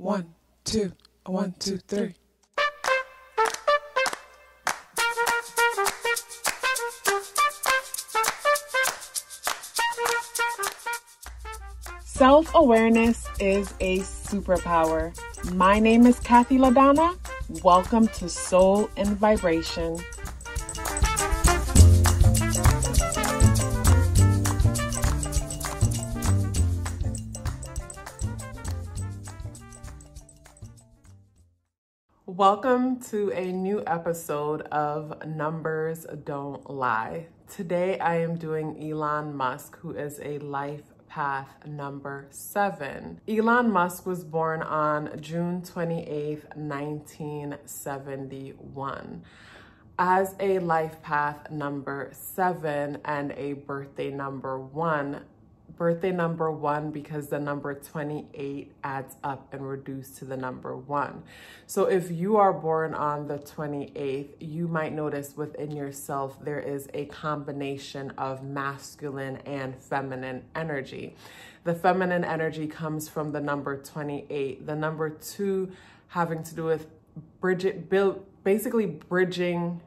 One, two, one, two, three. Self awareness is a superpower. My name is Kathy LaDonna. Welcome to Soul In Vibration. Welcome to a new episode of Numbers Don't Lie. Today I am doing Elon Musk, who is a life path number seven. Elon Musk was born on June 28, 1971. As a life path number seven and a birthday number one, birthday number one because the number 28 adds up and reduced to the number one. So if you are born on the 28th, you might notice within yourself there is a combination of masculine and feminine energy. The feminine energy comes from the number 28. The number two having to do with Bridget basically bridging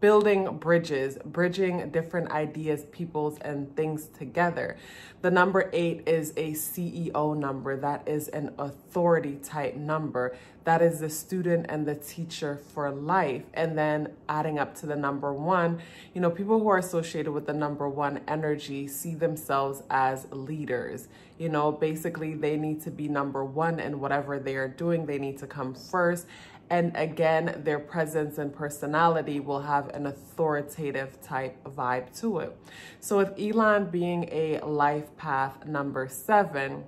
building bridges, bridging different ideas, peoples, and things together. The number eight is a CEO number. That is an authority type number. That is the student and the teacher for life. And then adding up to the number one, you know, people who are associated with the number one energy see themselves as leaders. You know, basically, they need to be number one in whatever they are doing, they need to come first and again, their presence and personality will have an authoritative type vibe to it. So with Elon being a life path number seven,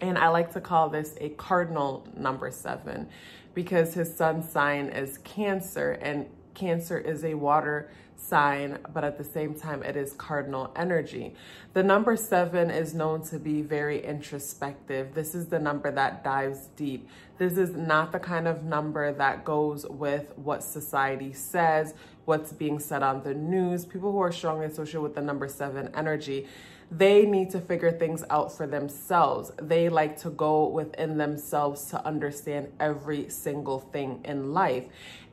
and I like to call this a cardinal number seven because his sun sign is Cancer and Cancer is a water sign, but at the same time, it is cardinal energy. The number seven is known to be very introspective. This is the number that dives deep. This is not the kind of number that goes with what society says, what's being said on the news. People who are strongly associated with the number seven energy, they need to figure things out for themselves. They like to go within themselves to understand every single thing in life.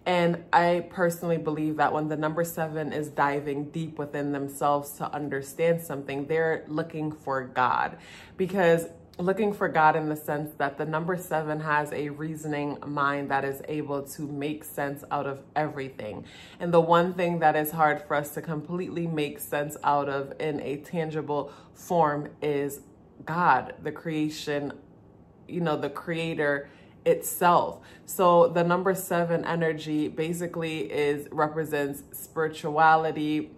And I personally believe that when the number seven is diving deep within themselves to understand something, they're looking for God because looking for God in the sense that the number seven has a reasoning mind that is able to make sense out of everything. And the one thing that is hard for us to completely make sense out of in a tangible form is God, the creation, you know, the creator itself. So the number seven energy basically is represents spirituality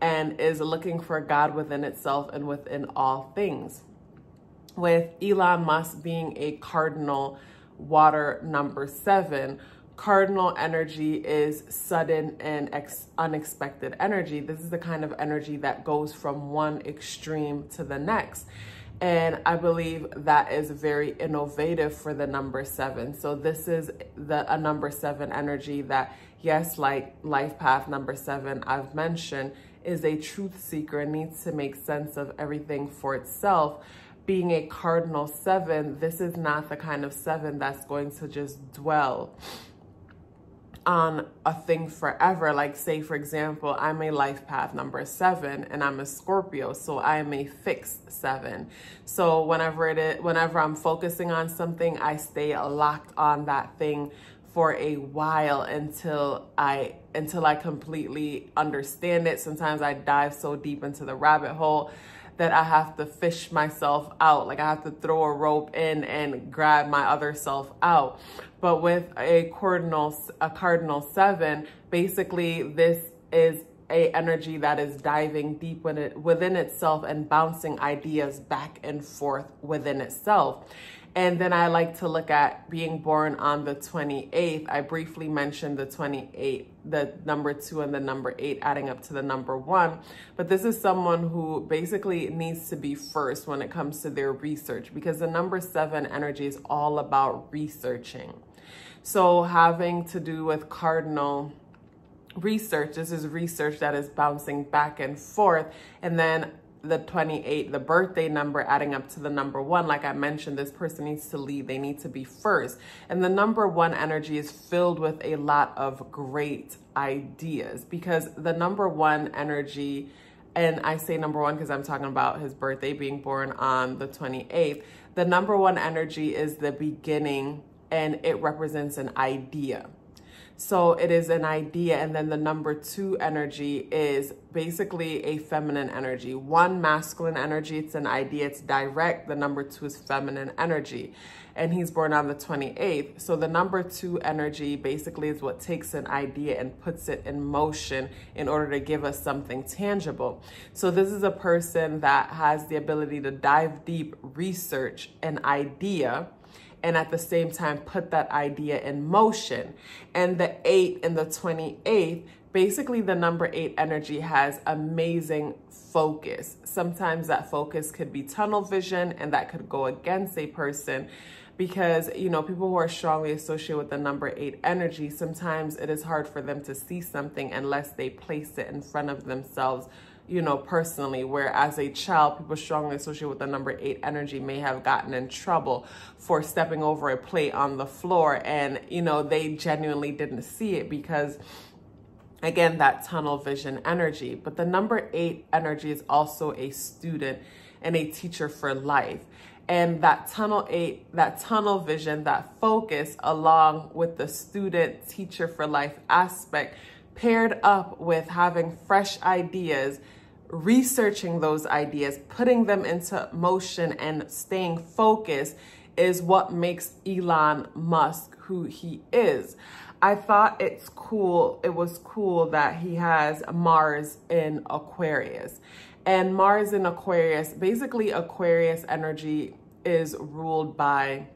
and is looking for God within itself and within all things. With Elon Musk being a cardinal water number seven, cardinal energy is sudden and unexpected energy. This is the kind of energy that goes from one extreme to the next. And I believe that is very innovative for the number seven. So this is the a number seven energy that, yes, like life path number seven, I've mentioned, is a truth seeker and needs to make sense of everything for itself. Being a cardinal seven, this is not the kind of seven that's going to just dwell on a thing forever. Like say, for example, I'm a life path number seven and I'm a Scorpio. So I am a fixed seven. So whenever it is, whenever I'm focusing on something, I stay locked on that thing for a while until I until I completely understand it. Sometimes I dive so deep into the rabbit hole that I have to fish myself out. Like I have to throw a rope in and grab my other self out. But with a cardinal, a cardinal seven, basically this is a energy that is diving deep within, it, within itself and bouncing ideas back and forth within itself. And then I like to look at being born on the 28th. I briefly mentioned the 28, the number two and the number eight adding up to the number one. But this is someone who basically needs to be first when it comes to their research because the number seven energy is all about researching. So having to do with cardinal research, this is research that is bouncing back and forth. And then the 28, the birthday number adding up to the number one, like I mentioned, this person needs to lead. They need to be first. And the number one energy is filled with a lot of great ideas because the number one energy, and I say number one because I'm talking about his birthday being born on the 28th. The number one energy is the beginning and it represents an idea. So it is an idea. And then the number two energy is basically a feminine energy. One masculine energy, it's an idea, it's direct. The number two is feminine energy. And he's born on the 28th. So the number two energy basically is what takes an idea and puts it in motion in order to give us something tangible. So this is a person that has the ability to dive deep, research an idea and at the same time put that idea in motion. And the 8 and the 28th, basically the number 8 energy has amazing focus. Sometimes that focus could be tunnel vision and that could go against a person because you know people who are strongly associated with the number 8 energy sometimes it is hard for them to see something unless they place it in front of themselves you know, personally, where as a child, people strongly associated with the number eight energy may have gotten in trouble for stepping over a plate on the floor and, you know, they genuinely didn't see it because again, that tunnel vision energy. But the number eight energy is also a student and a teacher for life. And that tunnel eight, that tunnel vision, that focus along with the student teacher for life aspect paired up with having fresh ideas researching those ideas, putting them into motion and staying focused is what makes Elon Musk who he is. I thought it's cool, it was cool that he has Mars in Aquarius. And Mars in Aquarius, basically Aquarius energy is ruled by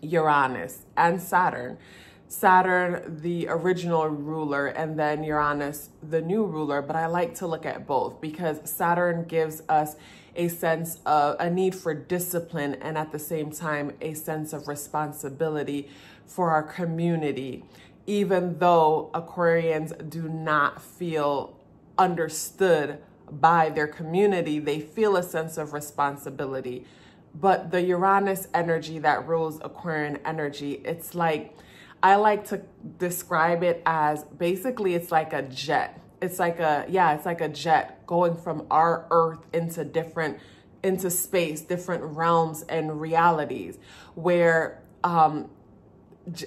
Uranus and Saturn. Saturn, the original ruler, and then Uranus, the new ruler. But I like to look at both because Saturn gives us a sense of a need for discipline and at the same time a sense of responsibility for our community. Even though Aquarians do not feel understood by their community, they feel a sense of responsibility. But the Uranus energy that rules Aquarian energy, it's like, I like to describe it as basically it's like a jet. It's like a, yeah, it's like a jet going from our earth into different, into space, different realms and realities where um,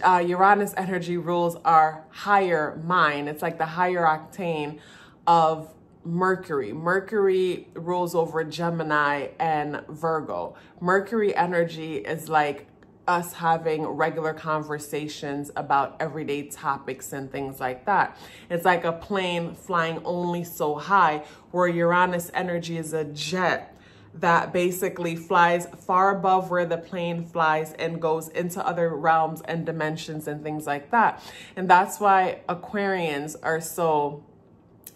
uh, Uranus energy rules our higher mind. It's like the higher octane of Mercury. Mercury rules over Gemini and Virgo. Mercury energy is like us having regular conversations about everyday topics and things like that. It's like a plane flying only so high, where Uranus energy is a jet that basically flies far above where the plane flies and goes into other realms and dimensions and things like that. And that's why Aquarians are so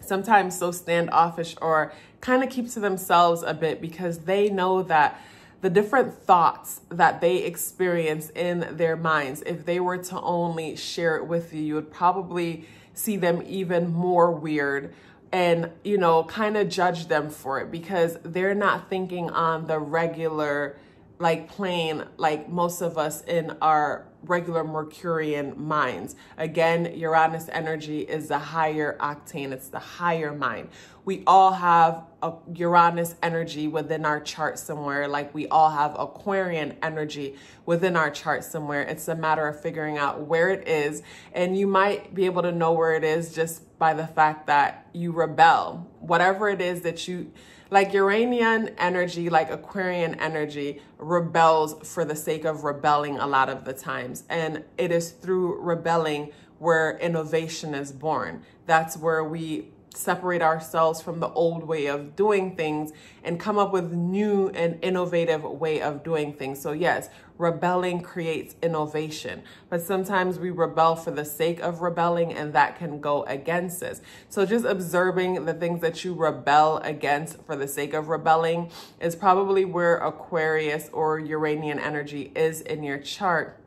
sometimes so standoffish or kind of keep to themselves a bit because they know that the different thoughts that they experience in their minds, if they were to only share it with you, you would probably see them even more weird and, you know, kind of judge them for it because they're not thinking on the regular, like plane, like most of us in our regular Mercurian minds. Again, Uranus energy is the higher octane, it's the higher mind. We all have a Uranus energy within our chart somewhere, like we all have Aquarian energy within our chart somewhere. It's a matter of figuring out where it is, and you might be able to know where it is just by the fact that you rebel. Whatever it is that you like Uranian energy, like Aquarian energy, rebels for the sake of rebelling a lot of the times. And it is through rebelling where innovation is born. That's where we separate ourselves from the old way of doing things and come up with new and innovative way of doing things. So yes, rebelling creates innovation, but sometimes we rebel for the sake of rebelling and that can go against us. So just observing the things that you rebel against for the sake of rebelling is probably where Aquarius or Uranian energy is in your chart.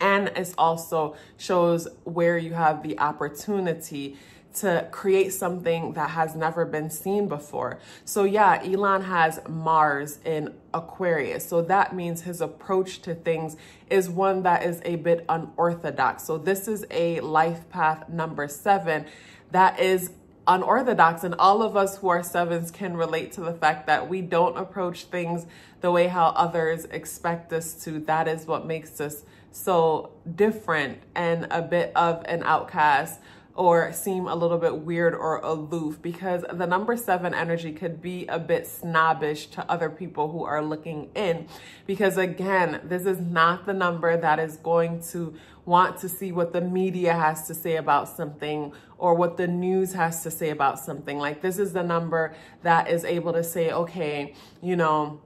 And it also shows where you have the opportunity to create something that has never been seen before. So yeah, Elon has Mars in Aquarius. So that means his approach to things is one that is a bit unorthodox. So this is a life path number seven that is unorthodox and all of us who are sevens can relate to the fact that we don't approach things the way how others expect us to that is what makes us so different and a bit of an outcast or seem a little bit weird or aloof because the number seven energy could be a bit snobbish to other people who are looking in. Because again, this is not the number that is going to want to see what the media has to say about something or what the news has to say about something. Like this is the number that is able to say, okay, you know,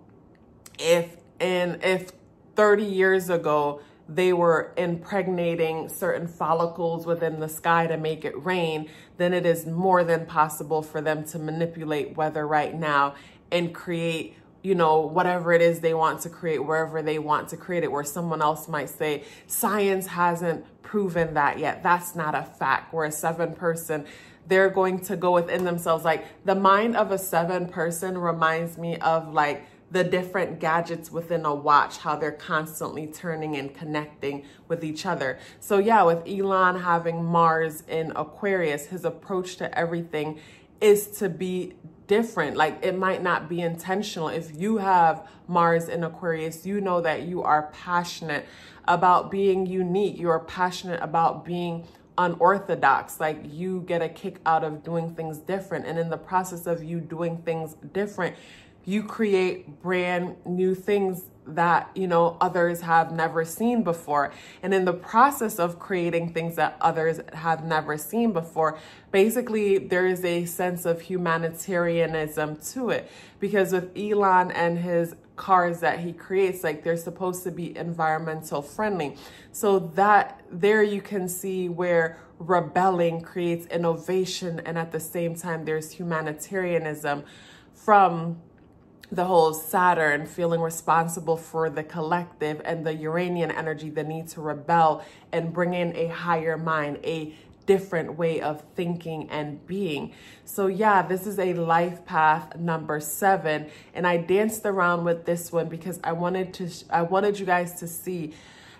if and if 30 years ago they were impregnating certain follicles within the sky to make it rain, then it is more than possible for them to manipulate weather right now and create you know, whatever it is they want to create, wherever they want to create it, where someone else might say, science hasn't proven that yet. That's not a fact. Where a seven person, they're going to go within themselves. Like the mind of a seven person reminds me of like the different gadgets within a watch, how they're constantly turning and connecting with each other. So yeah, with Elon having Mars in Aquarius, his approach to everything is to be different. Like it might not be intentional. If you have Mars in Aquarius, you know that you are passionate about being unique. You are passionate about being unorthodox. Like you get a kick out of doing things different. And in the process of you doing things different, you create brand new things that you know others have never seen before. And in the process of creating things that others have never seen before basically there is a sense of humanitarianism to it. Because with Elon and his cars that he creates like they're supposed to be environmental friendly. So that there you can see where rebelling creates innovation and at the same time there's humanitarianism from the whole Saturn feeling responsible for the collective and the Uranian energy, the need to rebel and bring in a higher mind, a different way of thinking and being. So yeah, this is a life path number seven. And I danced around with this one because I wanted to, I wanted you guys to see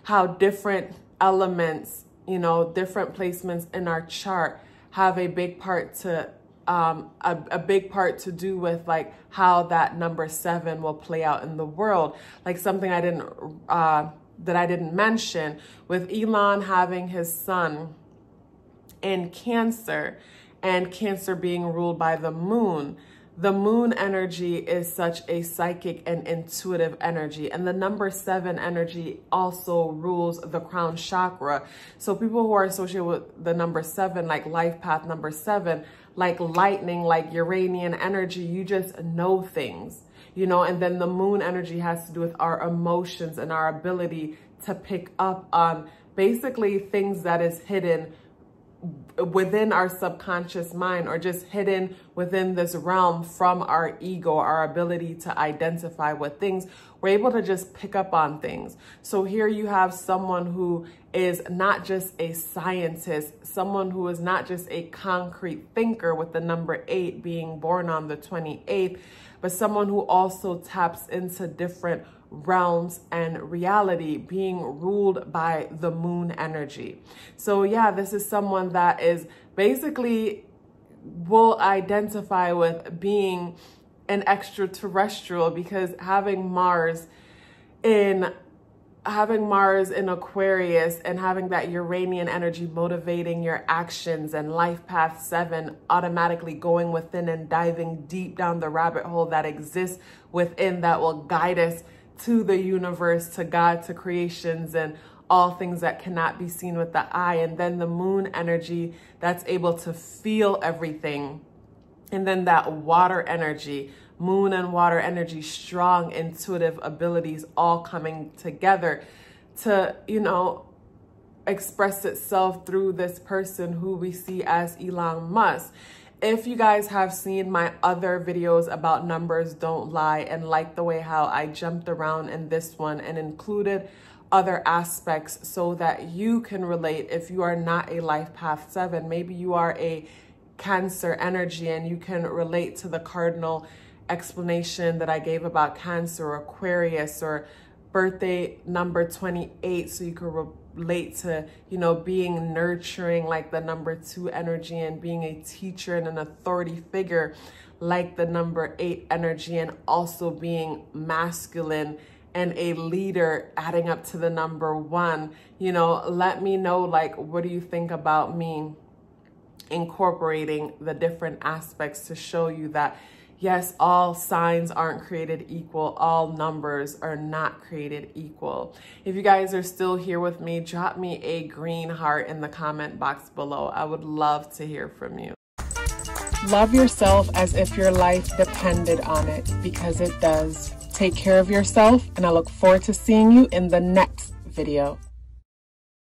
how different elements, you know, different placements in our chart have a big part to um, a, a big part to do with like how that number seven will play out in the world. Like something I didn't, uh, that I didn't mention with Elon having his sun in Cancer and Cancer being ruled by the moon the moon energy is such a psychic and intuitive energy. And the number seven energy also rules the crown chakra. So people who are associated with the number seven, like life path number seven, like lightning, like Uranian energy, you just know things, you know, and then the moon energy has to do with our emotions and our ability to pick up on basically things that is hidden within our subconscious mind or just hidden within this realm from our ego, our ability to identify with things, we're able to just pick up on things. So here you have someone who is not just a scientist, someone who is not just a concrete thinker with the number eight being born on the 28th, but someone who also taps into different realms and reality being ruled by the moon energy. So yeah, this is someone that is basically will identify with being an extraterrestrial because having Mars in having Mars in Aquarius and having that Uranian energy motivating your actions and life path seven automatically going within and diving deep down the rabbit hole that exists within that will guide us to the universe, to God, to creations, and all things that cannot be seen with the eye. And then the moon energy that's able to feel everything. And then that water energy, moon and water energy, strong intuitive abilities all coming together to, you know, express itself through this person who we see as Elon Musk. If you guys have seen my other videos about numbers don't lie and like the way how I jumped around in this one and included other aspects so that you can relate. If you are not a life path seven, maybe you are a Cancer energy and you can relate to the cardinal explanation that I gave about Cancer or Aquarius or birthday number 28 so you can relate to you know being nurturing like the number two energy and being a teacher and an authority figure like the number eight energy and also being masculine and a leader adding up to the number one. You know let me know like what do you think about me incorporating the different aspects to show you that Yes, all signs aren't created equal. All numbers are not created equal. If you guys are still here with me, drop me a green heart in the comment box below. I would love to hear from you. Love yourself as if your life depended on it because it does. Take care of yourself and I look forward to seeing you in the next video.